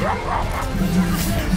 Ha ha ha!